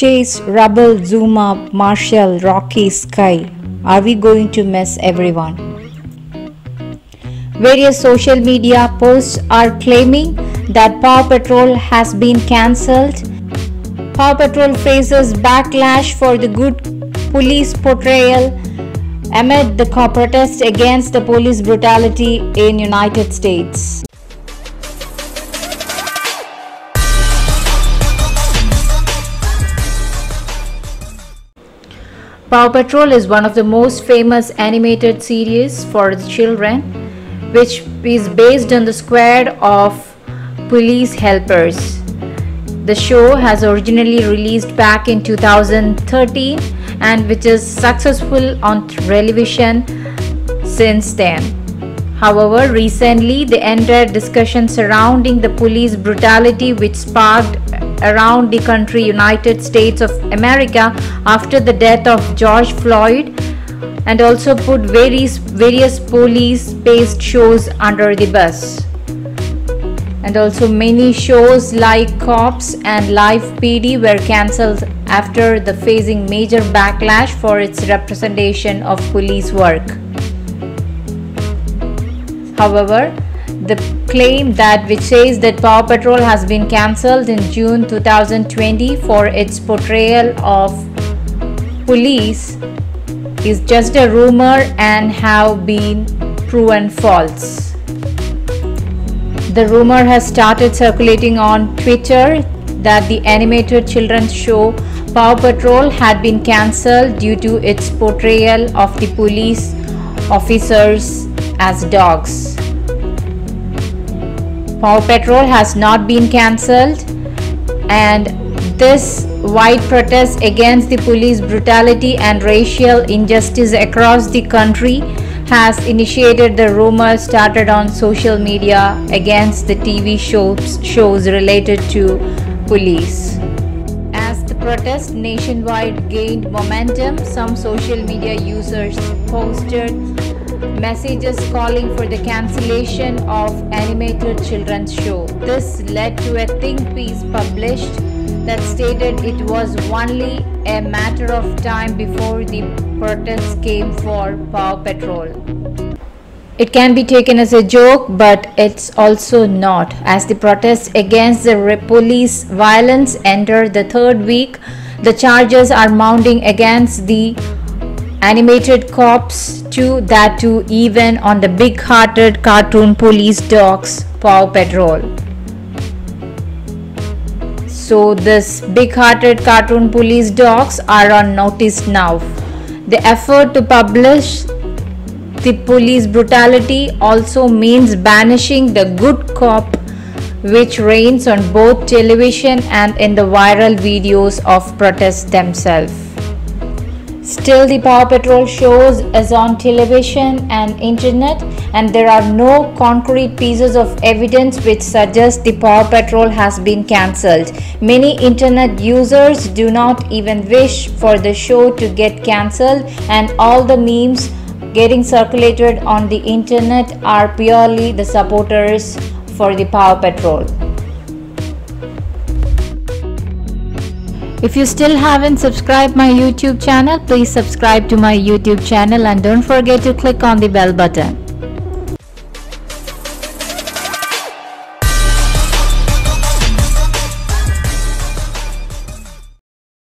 Chase, Rubble, Zuma, Marshall, Rocky, Sky. Are we going to miss everyone? Various social media posts are claiming that Paw Patrol has been cancelled. Paw Patrol faces backlash for the good police portrayal amid the protest against the police brutality in United States. Paw Patrol is one of the most famous animated series for the children, which is based on the squad of police helpers. The show has originally released back in 2013 and which is successful on television since then. However, recently the entire discussion surrounding the police brutality which sparked around the country United States of America after the death of George Floyd and also put various various police based shows under the bus and also many shows like Cops and Live PD were cancelled after the facing major backlash for its representation of police work. However, the claim that which says that Paw Patrol has been cancelled in June 2020 for its portrayal of police is just a rumor and have been proven false. The rumor has started circulating on Twitter that the animated children's show Paw Patrol had been cancelled due to its portrayal of the police officers as dogs. Paw Patrol has not been cancelled and this wide protest against the police brutality and racial injustice across the country has initiated the rumors started on social media against the TV shows, shows related to police. As the protest nationwide gained momentum, some social media users posted messages calling for the cancellation of animated children's show. This led to a think piece published that stated it was only a matter of time before the protests came for Paw Patrol. It can be taken as a joke, but it's also not, as the protests against the police violence enter the third week. The charges are mounting against the animated cops too, that too even on the big-hearted cartoon police dogs, Paw Patrol. So this big-hearted cartoon police dogs are on notice now. The effort to publish the police brutality also means banishing the good cop which reigns on both television and in the viral videos of protests themselves. Still, the Paw Patrol shows is on television and internet, and there are no concrete pieces of evidence which suggest the Paw Patrol has been cancelled. Many internet users do not even wish for the show to get cancelled, and all the memes getting circulated on the internet are purely the supporters for the Paw Patrol. If you still haven't subscribed my YouTube channel, please subscribe to my YouTube channel and don't forget to click on the bell button.